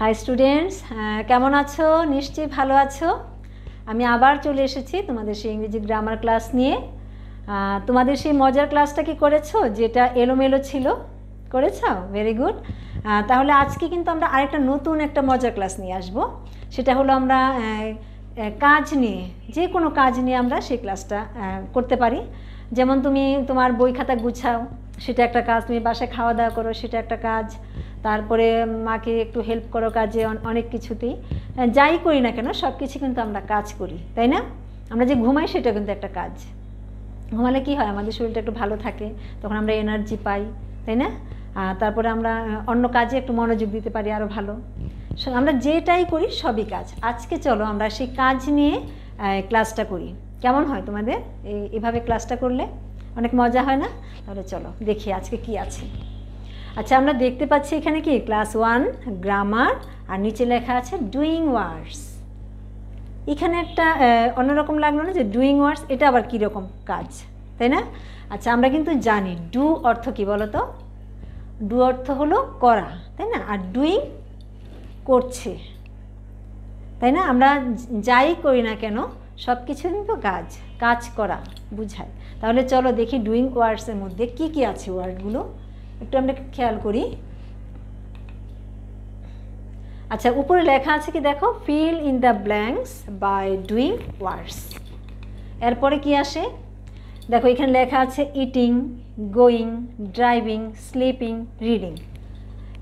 High students কেমন আছো? নিশ্চয়ই ভালো আছো? আমি আবার চলে এসেছি তোমাদের সেই ইংরেজি গ্রামার ক্লাস নিয়ে। তোমাদের সেই মজার ক্লাসটা কি করেছ? যেটা এলোমেলো ছিল। করেছ? ভেরি গুড তাহলে আজকে কিন্তু আমরা আরেকটা নতুন একটা মজার ক্লাস নিয়ে আসব। সেটা হলো আমরা কাজ নিয়ে, যে কোনো কাজ নিয়ে আমরা সেই ক্লাসটা করতে পারি। যেমন তুমি তোমার বই খাতা গুছাও, সেটা একটা কাজ। তুমি বাসায় খাওয়া দাওয়া করো, সেটা একটা কাজ। তারপরে মাকে একটু হেল্প করো কাজে অনেক কিছুতেই। যাই করি না কেন সব কিছু কিন্তু আমরা কাজ করি, তাই না? আমরা যে ঘুমাই সেটা কিন্তু একটা কাজ। ঘুমালে কি হয়? আমাদের শরীরটা একটু ভালো থাকে, তখন আমরা এনার্জি পাই, তাই না? তারপরে আমরা অন্য কাজে একটু মনোযোগ দিতে পারি আরও ভালো। আমরা যেটাই করি সবই কাজ। আজকে চলো আমরা সেই কাজ নিয়ে ক্লাসটা করি। কেমন হয় তোমাদের? এই এভাবে ক্লাসটা করলে? অনেক মজা হয় না? তাহলে চলো দেখি আজকে কি আছে। আচ্ছা আমরা দেখতে পাচ্ছি এখানে কি? ক্লাস ওয়ান গ্রামার আর নিচে লেখা আছে ডুইং ওয়ার্স এখানে একটা অন্যরকম লাগল না যে ডুইং ওয়ার্স এটা আবার কীরকম কাজ? তাই না? আচ্ছা আমরা কিন্তু জানি ডু অর্থ কি বলো তো ডু অর্থ হলো করা, তাই না? আর ডুইং করছে। তাই না? আমরা যাই করি না কেন সব কিছু কিন্তু কাজ কাজ করা, বুঝায়। তাহলে চলো দেখি ডুইং ওয়ার্ডসের মধ্যে কি কি আছে ওয়ার্ডগুলো একটু আমরা খেয়াল করি। আচ্ছা উপরে লেখা আছে কি দেখো? Fill in the blanks by doing words এরপরে কি আসে? দেখো, এখানে লেখা আছে eating going driving sleeping reading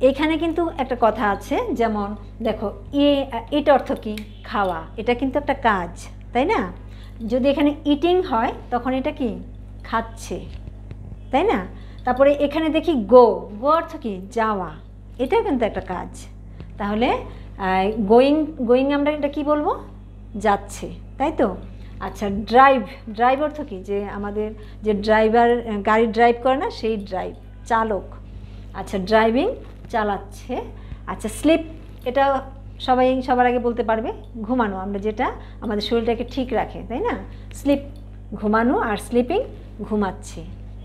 এখানে কিন্তু একটা কথা আছে, যেমন দেখো, এ, এটা অর্থ কি? খাওয়া। এটা কিন্তু একটা কাজ, তাই না? যদি এখানে ইটিং হয়, তখন এটা কি? খাচ্ছে, তাই না? তারপরে এখানে দেখি গো। গো অর্থ কি? যাওয়া। এটাও কিন্তু একটা কাজ। তাহলে গোয়িং গোয়িং আমরা এটা কি বলব? যাচ্ছে। তাই তো? আচ্ছা ড্রাইভ ড্রাইভ অর্থ কি? যে আমাদের যে ড্রাইভার গাড়ি ড্রাইভ করে না, সেই ড্রাইভ চালক। আচ্ছা ড্রাইভিং চালাচ্ছে। আচ্ছা স্লিপ এটা সবাই, সবার আগে বলতে পারবে, ঘুমানো। আমরা যেটা, আমাদের শরীরটাকে ঠিক রাখে, তাই না? স্লিপ ঘুমানো আর স্লিপিং ঘুমাচ্ছে।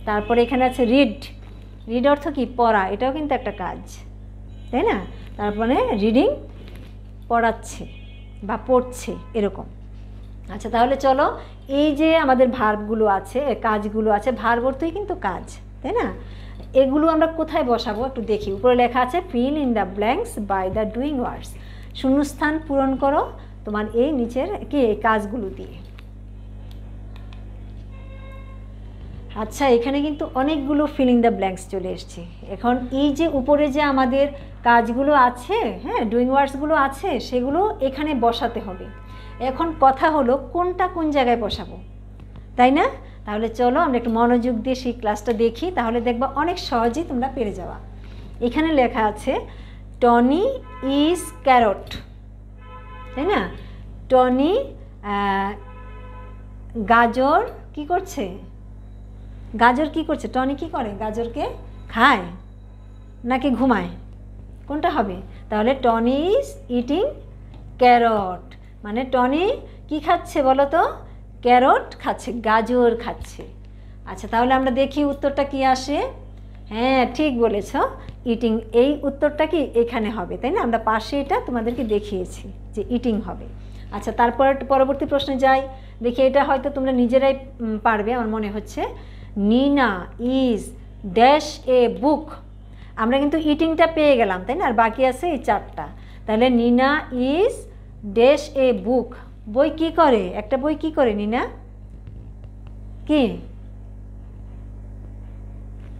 তারপরে এখানে আছে রিড রিড অর্থ কি? পড়া, এটাও কিন্তু একটা কাজ, তাই না? তারপরে রিডিং পড়াচ্ছে বা পড়ছে, এরকম। আচ্ছা তাহলে চলো, এই যে আমাদের ভার্বগুলো আছে, কাজগুলো আছে, ভার্ব অর্থই কিন্তু কাজ, তাই না? এগুলো আমরা কোথায় বসাবো? একটু দেখি। উপরে লেখা আছে fill in the blanks by the doing words শূন্যস্থান পূরণ করো তোমার এই নিচের কি কাজগুলো দিয়ে। আচ্ছা এখানে কিন্তু অনেকগুলো ফিলিং দ্য ব্ল্যাঙ্কস চলে এসছে। এখন এই যে উপরে যে আমাদের কাজগুলো আছে হ্যাঁ ডুইং ওয়ার্ডসগুলো আছে, সেগুলো এখানে বসাতে হবে। এখন কথা হলো, কোনটা কোন জায়গায় বসাবো? তাই না? তাহলে চলো, আমরা একটু মনোযোগ দিয়ে সেই ক্লাসটা দেখি, তাহলে দেখবা অনেক সহজেই তোমরা পেরে যাওয়া এখানে লেখা আছে টনি ইজ ক্যারট তাই না? টনি গাজর কি করছে? গাজর কি করছে? টনি কি করে? গাজরকে খায় নাকি ঘুমায়? কোনটা হবে? তাহলে টনি ইজ ইটিং ক্যারট। মানে টনি কি খাচ্ছে বলো তো? ক্যারট খাচ্ছে, গাজর খাচ্ছে। আচ্ছা তাহলে আমরা দেখি উত্তরটা কি আসে। হ্যাঁ ঠিক বলেছ। ইটিং, এই উত্তরটা কি এখানে হবে, তাই না? আমরা পাশে এটা তোমাদেরকে দেখিয়েছি যে ইটিং হবে। আচ্ছা তারপর পরবর্তী প্রশ্নে যাই। দেখি, এটা হয়তো তোমরা নিজেরাই পারবে, আমার মনে হচ্ছে। Nina is dash a book আমরা কিন্তু ইটিংটা পেয়ে গেলাম তাই না? আর বাকি আছে এই চারটা। তাহলে Nina is dash a book বই কি করে? একটা বই কি করে নিনা কি?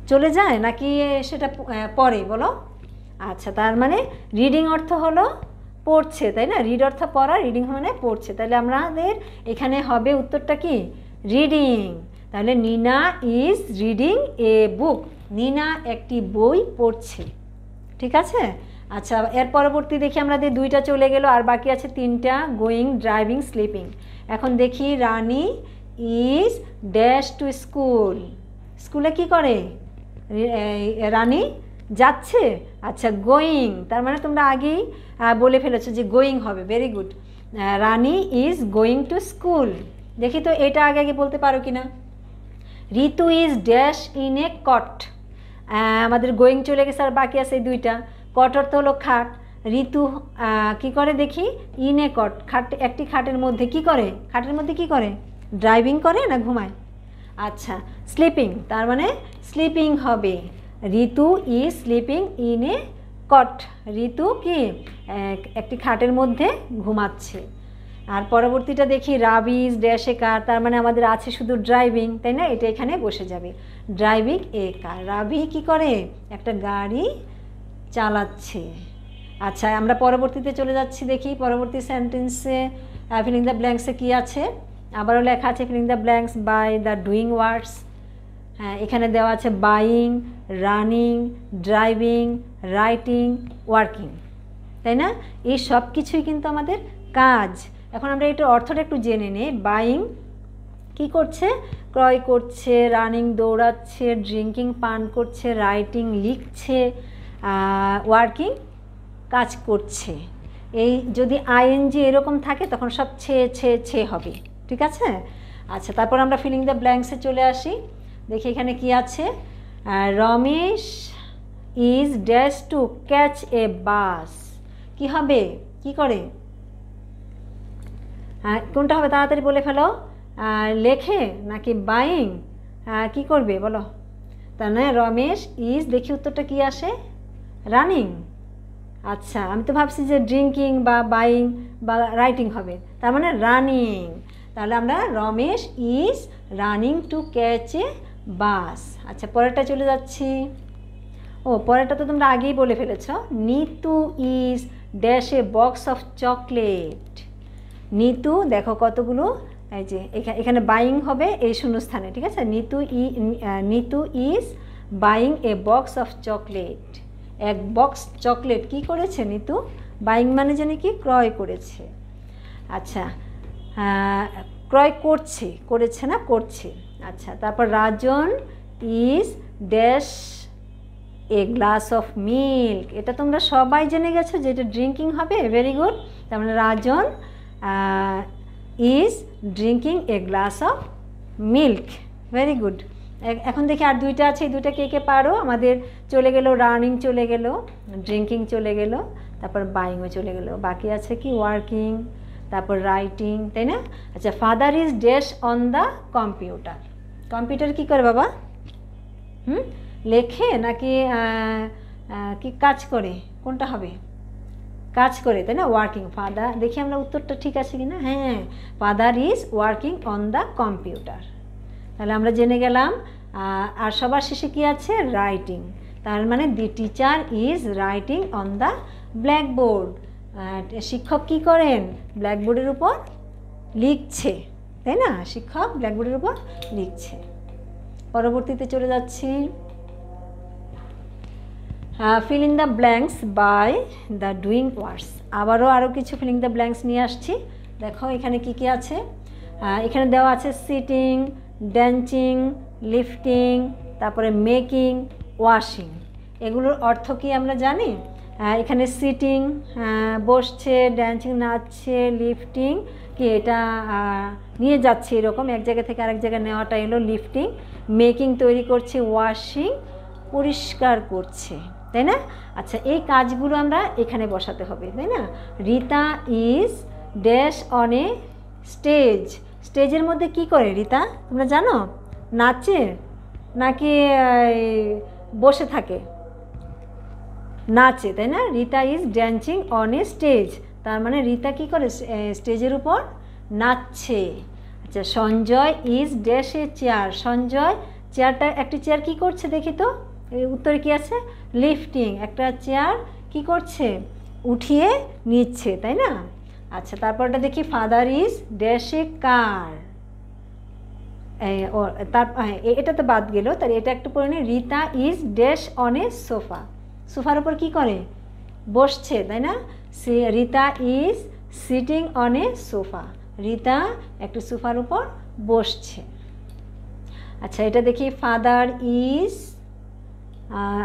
চলে যায় নাকি সেটা প- আহ, পড়ে বলো? আচ্ছা তার মানে রিডিং অর্থ হলো পড়ছে তাই না? রিড অর্থ পড়া রিডিং মানে পড়ছে। তাহলে আমাদের এখানে হবে উত্তরটা কি? রিডিং তাহলে Nina is reading a book Nina একটি বই পড়ছে। ঠিক আছে? আচ্ছা এর পরবর্তী দেখি আমাদের দুইটা চলে গেল, আর বাকি আছে তিনটা গোয়িং ড্রাইভিং স্লিপিং এখন দেখি Rani is dash to school স্কুলে কি করে? রানী যাচ্ছে? আচ্ছা গোয়িং তার মানে তোমরা আগেই বলে ফেলেছো যে গোয়িং হবে। Very good Rani is going to school দেখি তো এটা আগে আগে বলতে পারো কি না Ritu is dash in a cot আমাদের গোয়িং চলে গেছে আর বাকি আছে দুইটা। কট অর্থ হলো খাট। ঋতু কি করে দেখি? ইন এ কট খাট, একটি খাটের মধ্যে কি করে? খাটের মধ্যে কি করে? ড্রাইভিং করে না ঘুমায়? আচ্ছা স্লিপিং তার মানে স্লিপিং হবে। Ritu is sleeping in a cot Ritu কি? একটি খাটের মধ্যে ঘুমাচ্ছে। আর পরবর্তীটা দেখি রাবিজ ড্যাশে কার তার মানে আমাদের আছে শুধু ড্রাইভিং তাই না? এটা এখানে বসে যাবে। ড্রাইভিং এ কার রাবি কি করে? একটা গাড়ি চালাচ্ছে। আচ্ছা আমরা পরবর্তীতে চলে যাচ্ছি, দেখি। পরবর্তী সেন্টেন্সে ফিলিং দ্য ব্ল্যাঙ্কসে কী আছে? আবারও লেখা আছে filling the blanks by the doing words হ্যাঁ এখানে দেওয়া আছে buying running driving writing working তাই না? এই সব কিছুই কিন্তু আমাদের কাজ। এখন আমরা এটার অর্থটা একটু জেনে নিই। বাইং কি করছে? ক্রয় করছে রানিং দৌড়াচ্ছে ড্রিঙ্কিং পান করছে রাইটিং লিখছে ওয়ার্কিং কাজ করছে। এই যদি আইএনজি এরকম থাকে তখন সব ছে ছে ছে হবে। ঠিক আছে? আচ্ছা তারপর আমরা ফিলিং দ্য ব্ল্যাঙ্কসে চলে আসি। দেখি এখানে কি আছে? Ramesh is dash to catch a bus কি হবে? কি করে? কোনটা হবে তাড়াতাড়ি বলে ফেলো? লেখে নাকি বাইং কি করবে বলো? তার মানে রমেশ ইজ দেখি উত্তরটা কি আসে? রানিং আচ্ছা আমি তো ভাবছি যে ড্রিঙ্কিং বা বাইং বা রাইটিং হবে। তার মানে রানিং তাহলে আমরা Ramesh is running to catch a bus আচ্ছা পরেরটা চলে যাচ্ছি। ও, পরেরটা তো তোমরা আগেই বলে ফেলেছ। Nitu is dash a box of chocolate Nitu, দেখো কতগুলো? এই যে, এখা- এখানে বাইং হবে এই শূন্যস্থানে, ঠিক আছে? নিতু ই Nitu is buying a box of chocolate এক বক্স চকলেট কি করেছে নিতু? বাইং মানে জানি কি? ক্রয় করেছে। আচ্ছা ক্রয় করছে, করেছে না? করছে। আচ্ছা তারপর Rajan is dash a glass of milk এটা তোমরা সবাই জেনে গেছো যে এটা ড্রিঙ্কিং হবে? ভেরি গুড তার মানে Rajan is drinking a glass of milk very good এখন দেখি আর দুইটা আছে, এই দুইটা কে কে পারো? আমাদের চলে গেল রানিং চলে গেল ড্রিঙ্কিং চলে গেল, তারপর বাইংও চলে গেল। বাকি আছে কি? ওয়ার্কিং তারপর রাইটিং তাই না? আচ্ছা father is dash on the computer computer কি করে বাবা? হুম? লেখে নাকি কি কাজ করে? কোনটা হবে? কাজ করে, তাই না? ওয়ার্কিং ফাদার দেখি আমরা উত্তরটা ঠিক আছে কি না হ্যাঁ father is working on the computer তাহলে আমরা জেনে গেলাম আর সবার শেষে কি আছে? রাইটিং তার মানে the teacher is writing on the blackboard শিক্ষক কি করেন? ব্ল্যাকবোর্ডের উপর লিখছে, তাই না? শিক্ষক ব্ল্যাকবোর্ডের উপর লিখছে। পরবর্তীতে চলে যাচ্ছি। Fill in the blanks by the doing words আবারও আরও কিছু ফিলিং দ্য ব্ল্যাঙ্কস নিয়ে আসছি। দেখো এখানে কি কি আছে? এখানে দেওয়া আছে সিটিং ড্যান্সিং লিফটিং তারপরে মেকিং ওয়াশিং এগুলোর অর্থ কি আমরা জানি? এখানে সিটিং বসছে ড্যান্সিং নাচছে লিফটিং কি এটা নিয়ে যাচ্ছে এরকম। এক জায়গা থেকে আরেক জায়গায় নেওয়াটা এলো লিফটিং মেকিং তৈরি করছে ওয়াশিং পরিষ্কার করছে। তাই না? আচ্ছা এই কাজগুলো আমরা এখানে বসাতে হবে, তাই না? Rita is dash on a stage স্টেজের মধ্যে কি করে রিতা? তোমরা জানো? নাচে নাকি বসে থাকে? নাচে, তাই না? Rita is dancing on a stage তার মানে রিতা কি করে স্টেজের উপর? নাচছে। আচ্ছা Sanjay is dash a chair Sanjay চেয়ারটা একটি চেয়ার কি করছে দেখি তো? উত্তরে কি আছে? লিফটিং একটা চেয়ার কি করছে? উঠিয়ে নিচ্ছে তাই না? আচ্ছা তারপরটা দেখি ফাদার ইজ ড্যাশ কার তার হ্যাঁ, এটা তো বাদ গেল তাহলে এটা একটু পড়ে Rita is dash on a sofa সোফার উপর কি করে? বসছে তাই না? সে Rita is sitting on a sofa Rita একটু সোফার উপর বসছে। আচ্ছা এটা দেখি ফাদার ইজ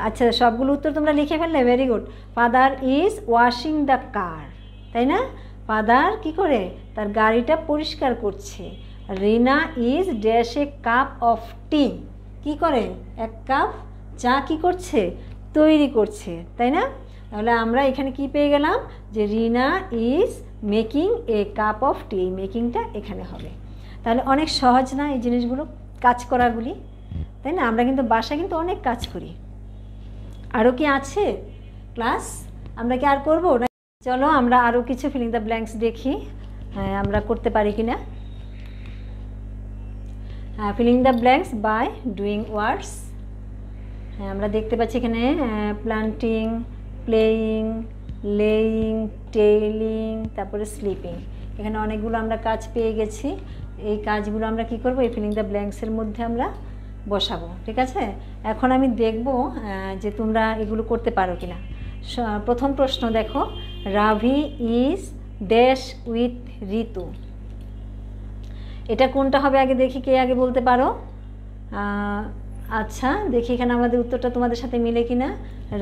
আচ্ছা সবগুলো উত্তর তোমরা লিখে ফেললে? Very good father is washing the car তাই না? ফাদার কি করে? তার গাড়িটা পরিষ্কার করছে। Rina is dash a cup of tea কি করে? এক কাপ চা কি করছে? তৈরি করছে। তাই না? তাহলে আমরা এখানে কি পেয়ে গেলাম? যে Rina is making a cup of tea এই মেকিংটা এখানে হবে। তাহলে অনেক সহজ না এই জিনিসগুলো? কাজ করাগুলি। তাই না? আমরা কিন্তু বাসায় কিন্তু অনেক কাজ করি। আরও কি আছে? ক্লাস? আমরা কি আর করব? না চলো, আমরা আরও কিছু ফিলিং দ্য ব্ল্যাঙ্কস দেখি হ্যাঁ আমরা করতে পারি কি না হ্যাঁ filling the blanks by doing words হ্যাঁ আমরা দেখতে পাচ্ছি এখানে প্লান্টিং প্লেয়িং লেয়িং টেইলিং তারপরে স্লিপিং এখানে অনেকগুলো আমরা কাজ পেয়ে গেছি। এই কাজগুলো আমরা কি করব? এই ফিলিং দ্য ব্ল্যাঙ্কসের মধ্যে আমরা বসাবো, ঠিক আছে? এখন আমি দেখব যে তোমরা এগুলো করতে পারো কি না প্রথম প্রশ্ন দেখো, Ravi is dash with Ritu. এটা কোনটা হবে আগে দেখি, কে আগে বলতে পারো? আচ্ছা দেখি এখানে আমাদের উত্তরটা তোমাদের সাথে মিলে কি না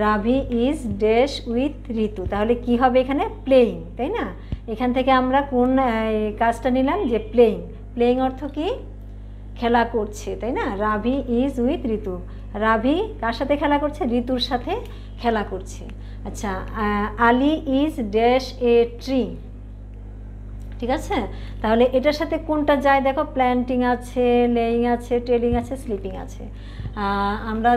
Ravi is dash with Ritu. তাহলে কি হবে এখানে? প্লেয়িং তাই না? এখান থেকে আমরা কোন কাজটা নিলাম যে প্লেয়িং প্লেয়িং অর্থ কি? খেলা করছে, তাই না? Ravi is with Ritu. Ravi কার সাথে খেলা করছে? ঋতুর সাথে খেলা করছে। আচ্ছা Ali is dash a tree ঠিক আছে? তাহলে এটার সাথে কোনটা যায়? দেখো প্ল্যান্টিং আছে লেয়িং আছে টেলিং আছে স্লিপিং আছে। আমরা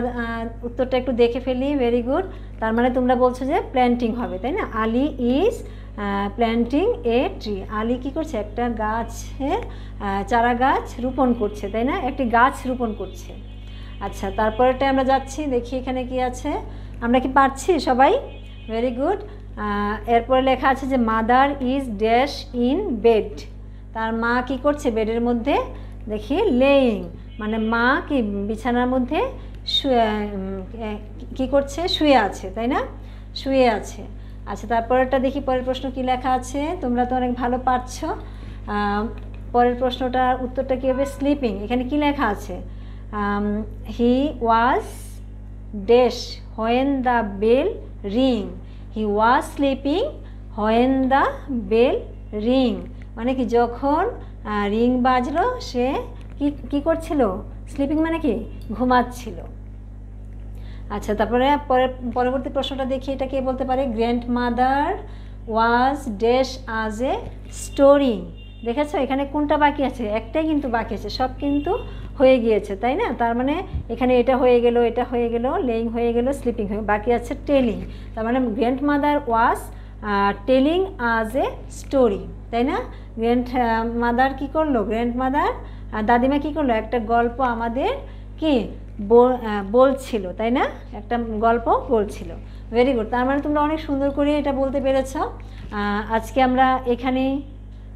উত্তরটা একটু দেখে ফেলি। ভেরি গুড তার মানে তোমরা বলছো যে প্ল্যান্টিং হবে, তাই না? Ali is planting a tree Ali কী করছে? একটা গাছের চারা গাছ রোপণ করছে, তাই না? একটি গাছ রোপণ করছে। আচ্ছা তারপরেটা আমরা যাচ্ছি, দেখি এখানে কি আছে। আমরা কি পারছি সবাই? ভেরি গুড এরপরে লেখা আছে যে mother is dash in bed তার মা কি করছে বেডের মধ্যে? দেখি লেইং মানে মা কি বিছানার মধ্যে শুয়ে কী করছে? শুয়ে আছে, তাই না? শুয়ে আছে। আচ্ছা তারপরেরটা দেখি, পরের প্রশ্ন কি লেখা আছে? তোমরা তো অনেক ভালো পারছ। পরের প্রশ্নটার উত্তরটা কী হবে? স্লিপিং এখানে কি লেখা আছে? He was dash when the bell ring he was sleeping when the bell ring মানে কি যখন রিং বাজলো, সে কী করছিল? স্লিপিং মানে কি? ঘুমাচ্ছিল। আচ্ছা তারপরে পরবর্তী প্রশ্নটা দেখি, এটা কে বলতে পারে? গ্র্যান্ড মাদার ওয়াজ ড্যাশ আজ এ স্টোরি দেখেছ? এখানে কোনটা বাকি আছে? একটাই কিন্তু বাকি আছে, সব কিন্তু হয়ে গিয়েছে, তাই না? তার মানে এখানে এটা হয়ে গেল, এটা হয়ে গেল লেইং হয়ে গেল স্লিপিং হয়ে বাকি আছে টেলিং তার মানে গ্র্যান্ড মাদার ওয়াজ টেলিং আজ এ স্টোরি তাই না? গ্র্যান্ড মাদার কী করল? গ্র্যান্ড মাদার দাদিমা কী করল? একটা গল্প আমাদের কি বলছিল, তাই না? একটা গল্প বলছিল। ভেরি গুড তার মানে তোমরা অনেক সুন্দর করে এটা বলতে পেরেছ। আজকে আমরা এখানে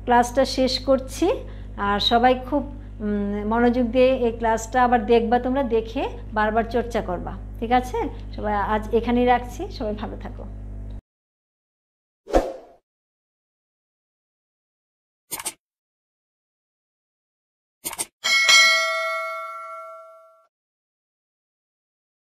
ক্লাসটা শেষ করছি। আর সবাই খুব মনোযোগ দিয়ে এই ক্লাসটা আবার দেখবা, তোমরা দেখে বারবার চর্চা করবা। ঠিক আছে? সবাই আজ এখানেই রাখছি। সবাই ভালো থাকো।